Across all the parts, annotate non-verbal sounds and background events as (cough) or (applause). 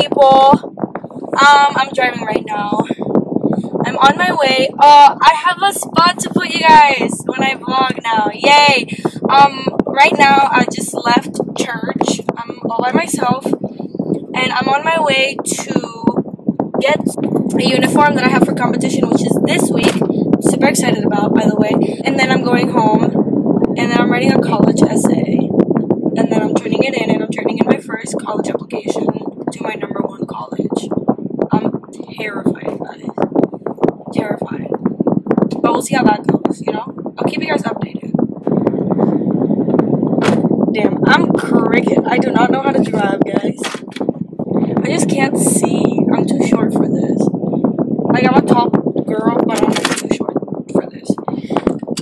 people. Um, I'm driving right now. I'm on my way. Uh, I have a spot to put you guys when I vlog now. Yay! Um, right now I just left church. I'm all by myself, and I'm on my way to get a uniform that I have for competition, which is this week. Super excited about, by the way. And then I'm going home, and then I'm writing a college essay, and then I'm turning it in, and I'm turning in my first college application to my number one college. I'm terrified, guys. Terrified. But we'll see how that goes, you know? I'll keep you guys updated. Damn, I'm cricket. I do not know how to drive, guys. I just can't see. I'm too short for this. Like, I'm a top girl, but I'm too short for this.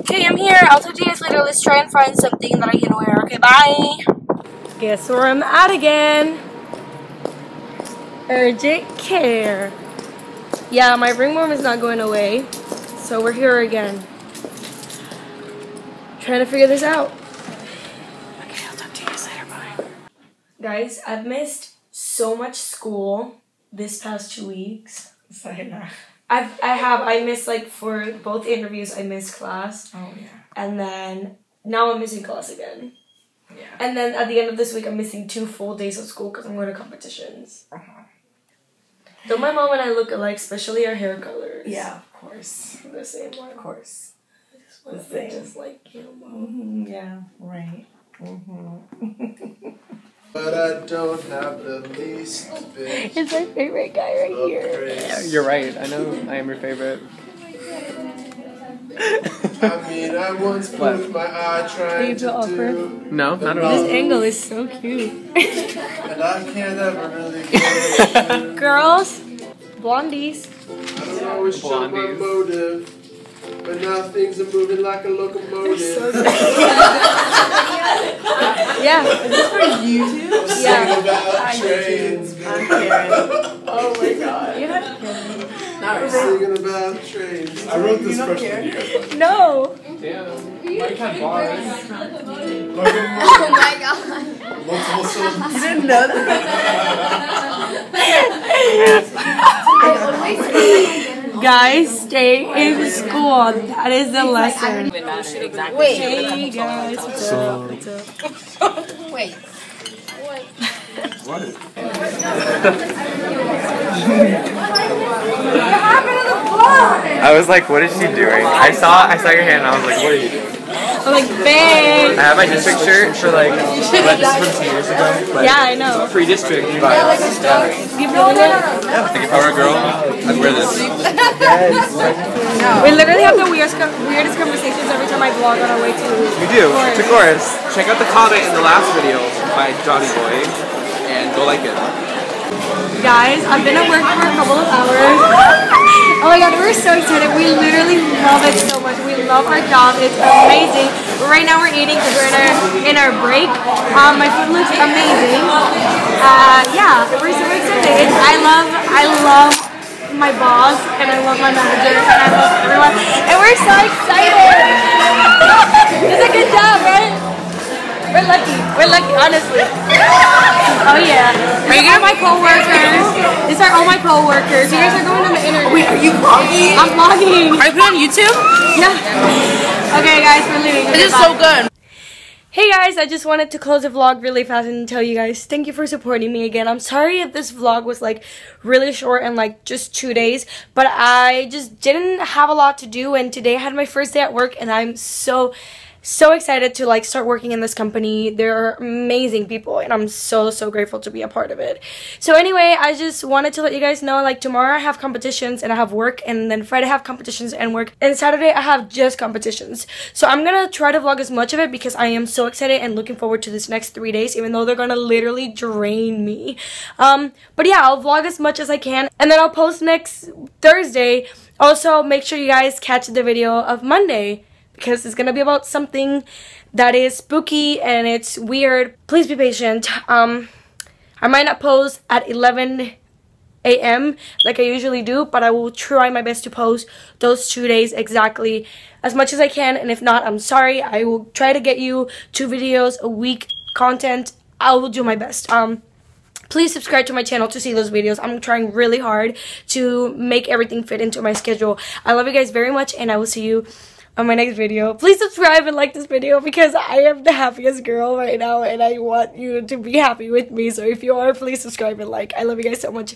Okay, I'm here. I'll talk to you guys later. Let's try and find something that I can wear. Okay, bye. Guess where I'm at again? Urgent care. Yeah, my ringworm is not going away. So we're here again. Trying to figure this out. Okay, I'll talk to you guys later. Bye. Guys, I've missed so much school this past two weeks. Sayonara. I've I have I missed like for both interviews I missed class Oh yeah. and then now I'm missing class again. Yeah. And then at the end of this week I'm missing two full days of school because I'm going to competitions. Uh-huh. Though my mom and I look alike, especially our hair colors. Yeah, of course. The same one. Of course. Just The same. Just like you, mom. hmm yeah, right. hmm (laughs) But I don't have the least (laughs) bit It's my favorite guy right here. grace. You're right. I know I am your favorite. I mean, I once What? put my eye Are you trying to awkward? do, No, not at all. This angle is so cute. and I can't ever really (laughs) get. Girls, blondies. I don't always show my Blondies. motive, but now things are moving like a locomotive. (laughs) Yeah. Is this for YouTube? Sing Yeah. about trains, I'm Karen. (laughs) Oh my god. You have Not singing about trains. I wrote this You don't freshman care? year. No. Damn. Mike had bars. Oh my god. Oh Multiple syllables. You didn't know that? Guys, stay in school. That is the lesson. Wait. Hey guys, what's up? What's up? Wait. What? (laughs) I was like, what is she doing? I saw I saw your hand and I was like, what are you doing? I'm like, babe. I have my district shirt for like (laughs) this is from two years ago. But Yeah, I know. Pre-district. You feeling it? If I were a girl, I'd wear this. We literally have the weirdest, weirdest conversations every time I vlog on our way to. We do. To chorus. Check out the comment in the last video by Johnny Boy and go like it. Guys, I've been at work for a couple of hours. Oh my god, we're so excited. We literally love it so much. We love our job. It's amazing. Right now we're eating because we're in our in our break. Um, my food looks amazing. Uh, yeah, we're so excited. I love I love my boss and I love my manager and I love everyone. And we're so excited. (laughs) it's a good job, right? We're lucky. We're lucky, honestly. (laughs) Oh yeah. Are you gonna my coworkers? These are all my coworkers. You guys are going on the interview. Wait, are you vlogging? I'm vlogging. Are you put on YouTube? No. Okay, guys, we're leaving. This is Bye. so good. Hey guys, I just wanted to close the vlog really fast and tell you guys thank you for supporting me again. I'm sorry if this vlog was like really short and like just two days, but I just didn't have a lot to do and today I had my first day at work and I'm so so excited to like start working in this company. They're amazing people and I'm so so grateful to be a part of it. So anyway, I just wanted to let you guys know like tomorrow I have competitions and I have work and then Friday I have competitions and work and Saturday I have just competitions. So I'm going to try to vlog as much of it because I am so excited and looking forward to this next 3 days even though they're going to literally drain me. Um but yeah, I'll vlog as much as I can and then I'll post next Thursday. Also, make sure you guys catch the video of Monday because it's gonna be about something that is spooky and it's weird. Please be patient. Um, I might not post at 11 a.m. like I usually do, but I will try my best to post those two days exactly as much as I can. And if not, I'm sorry. I will try to get you two videos a week content. I will do my best. Um, please subscribe to my channel to see those videos. I'm trying really hard to make everything fit into my schedule. I love you guys very much and I will see you on my next video. Please subscribe and like this video because I am the happiest girl right now and I want you to be happy with me. So if you are, please subscribe and like. I love you guys so much.